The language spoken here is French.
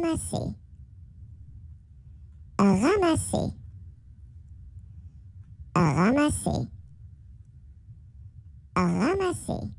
ramasser, ramasser, ramasser, ramasser.